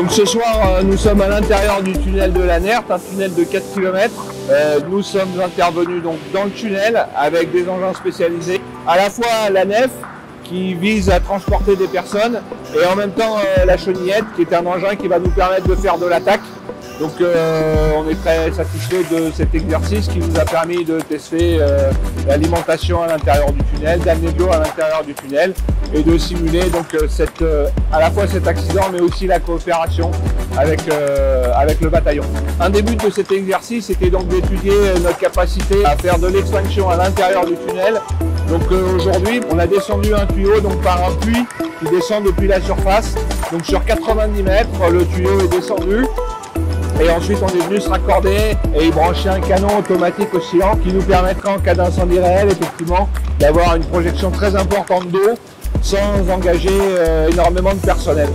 Donc ce soir, euh, nous sommes à l'intérieur du tunnel de la Nert, un tunnel de 4 km. nous sommes intervenus dans le tunnel avec des engins spécialisés, à la fois la nef qui vise à transporter des personnes et en même temps euh, la chenillette qui est un engin qui va nous permettre de faire de l'attaque donc euh, on est très satisfait de cet exercice qui nous a permis de tester euh, l'alimentation à l'intérieur du tunnel, d'amener de l'eau à l'intérieur du tunnel et de simuler donc euh, cette, à la fois cet accident mais aussi la coopération avec, avec le bataillon. Un des buts de cet exercice était donc d'étudier notre capacité à faire de l'extinction à l'intérieur du tunnel. Donc aujourd'hui on a descendu un tuyau donc par un puits qui descend depuis la surface. Donc sur 90 mètres le tuyau est descendu et ensuite, on est venu se raccorder et y brancher un canon automatique oscillant qui nous permettra en cas d'incendie réel, effectivement, d'avoir une projection très importante d'eau sans engager euh, énormément de personnel.